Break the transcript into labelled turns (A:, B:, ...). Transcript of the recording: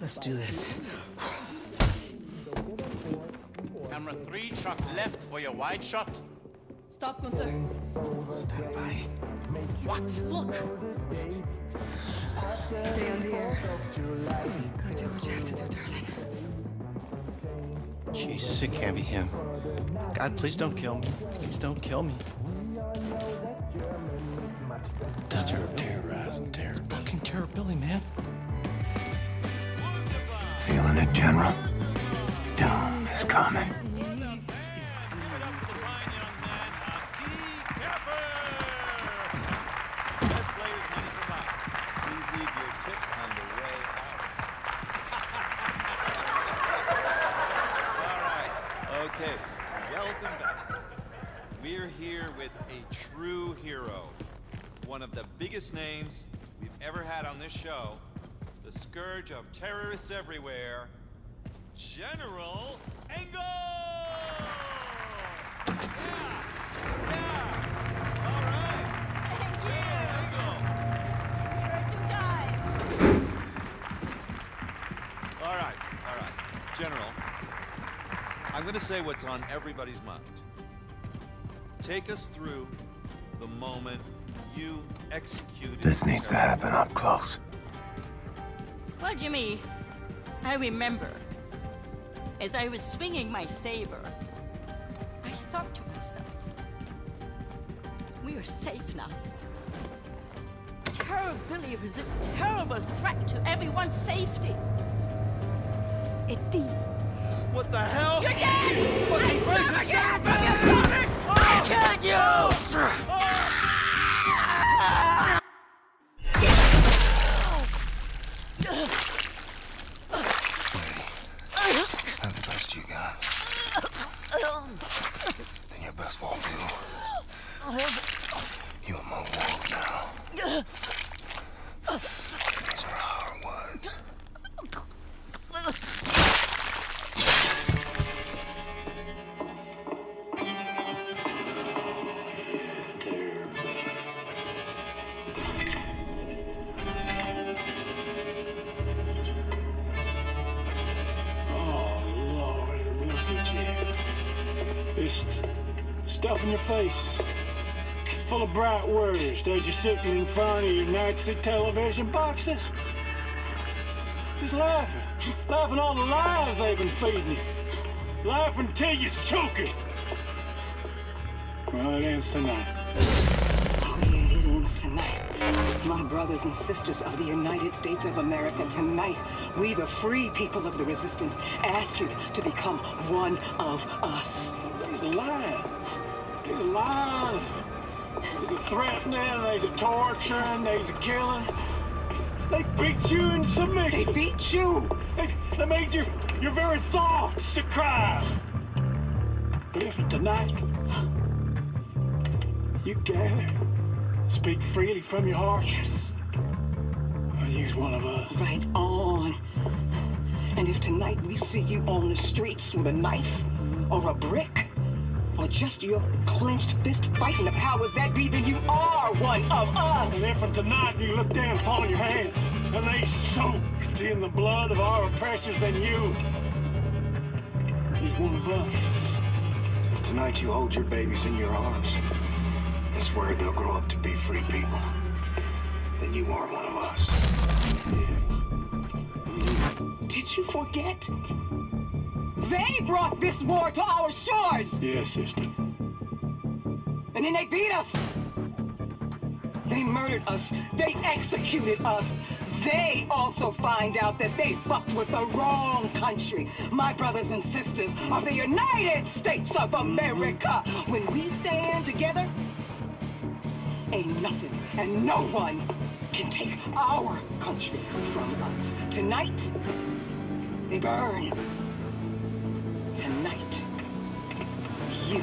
A: Let's do this.
B: Camera three, truck left for your wide shot.
C: Stop, Gunther.
A: Stand by.
B: What?
C: Look. Stay on the air. Go do what you have to do, darling.
A: Jesus, it can't be him. God, please don't kill me. Please don't kill me.
D: Just ter- terrorizing terror.
A: Fucking terror Billy, man.
D: Feeling it, General? Doom is coming.
E: With a true hero. One of the biggest names we've ever had on this show. The scourge of terrorists everywhere. General Engel! Yeah! Yeah! All right! General Engel! All right, all right. General, I'm going to say what's on everybody's mind. Take us through the moment you executed.
D: This needs to happen up close.
F: Well, Jimmy, I remember as I was swinging my saber, I thought to myself, we are safe now. Terror Billy was a terrible threat to everyone's safety. It did.
E: What the hell?
F: You're dead! I saw you killed you!
D: Is that the best you got? Then your best won't do.
G: This stuff in your face Full of bright words. They're just sitting in front of your Nazi television boxes. Just laughing. Laughing all the lies they've been feeding you. Laughing till you're choking. Well, it ends tonight.
C: Yeah, it ends tonight. My brothers and sisters of the United States of America, tonight, we, the free people of the resistance, ask you to become one of us.
G: There's a lie. There's a lie. There's a threatening, there's a torturing, there's a killing. They beat you in submission.
C: They beat you.
G: They, they made your, your very thoughts to cry. But if tonight you gather, speak freely from your heart,
C: Yes,
G: I'll use one of us.
C: right on. And if tonight we see you on the streets with a knife or a brick, or just your clenched fist fighting the powers that be, then you are one of us.
G: And if tonight you look down upon your hands and they soaked in the blood of our oppressors, then you is one of us.
D: If tonight you hold your babies in your arms and swear they'll grow up to be free people, then you are one of us.
C: Did you forget? They brought this war to our shores,
G: Yes, sister.
C: and then they beat us. They murdered us. They executed us. They also find out that they fucked with the wrong country. My brothers and sisters of the United States of America. When we stand together, ain't nothing and no one can take our country from us. Tonight, they burn. Tonight, you